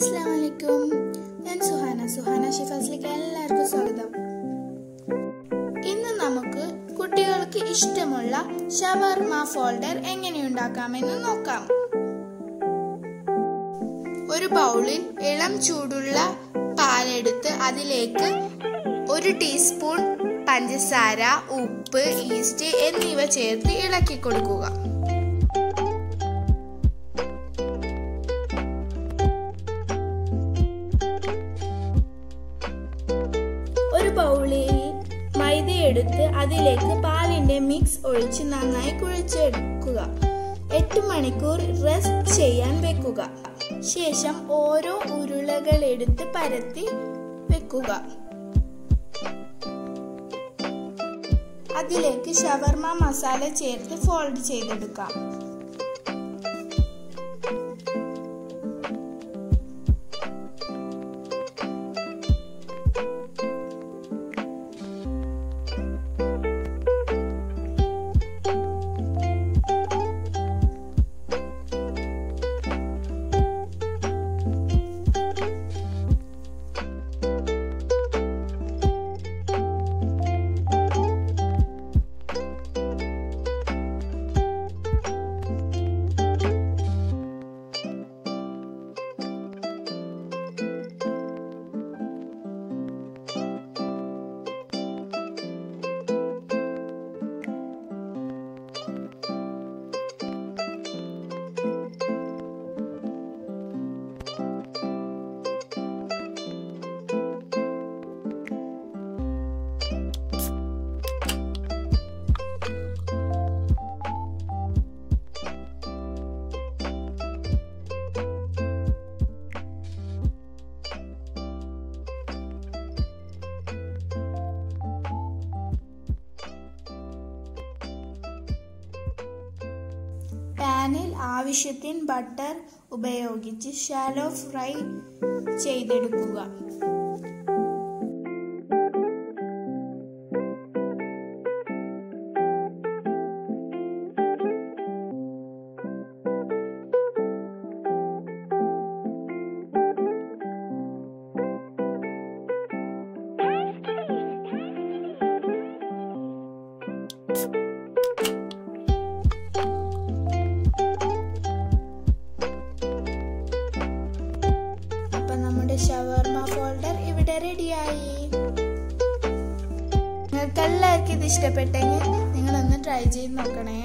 അസ്സാം വലൈക്കും ഞാൻ സുഹാന. സുഹാന ഷിഫാസിലേക്ക് എല്ലാവർക്കും സ്വാഗതം. ഇന്ന് നമുക്ക് കുട്ടികൾക്ക് ഇഷ്ടമുള്ള ഷവർമ ഫോൾഡർ എങ്ങനെ ഉണ്ടാക്കാമെന്ന് നോക്കാം. ഒരു ബൗളിൽ ഇളം ചൂടുള്ള പാലെടുത്ത് അതിലേക്ക് ഒരു ടീസ്പൂൺ പഞ്ചസാര ഉപ്പ് ഈസ്റ്റ് എന്നിവ ചേർത്ത് ഇളക്കി കൊടുക്കുക. മൈദയെടുത്ത് അതിലേക്ക് പാലിന്റെ മിക്സ് ഒഴിച്ച് നന്നായി കുഴച്ചെടുക്കുക. എട്ട് മണിക്കൂർ റെസ്റ്റ് ചെയ്യാൻ വെക്കുക. ശേഷം ഓരോ ഉരുളകൾ എടുത്ത് പരത്തി വെക്കുക. അതിലേക്ക് ഷവർമ മസാല ചേർത്ത് ഫോൾഡ് ചെയ്തെടുക്കാം. പാനിൽ ആവശ്യത്തിന് ബട്ടർ ഉപയോഗിച്ച് ഷാലോ ഫ്രൈ ചെയ്തെടുക്കുക. അപ്പൊ നമ്മുടെ ഷവർമ ഫോൾഡർ ഇവിടെ റെഡിയായി നിങ്ങൾക്ക് എല്ലാവർക്കും ഇത് ഇഷ്ടപ്പെട്ടെങ്കിൽ നിങ്ങളൊന്ന് ട്രൈ ചെയ്ത് നോക്കണേ.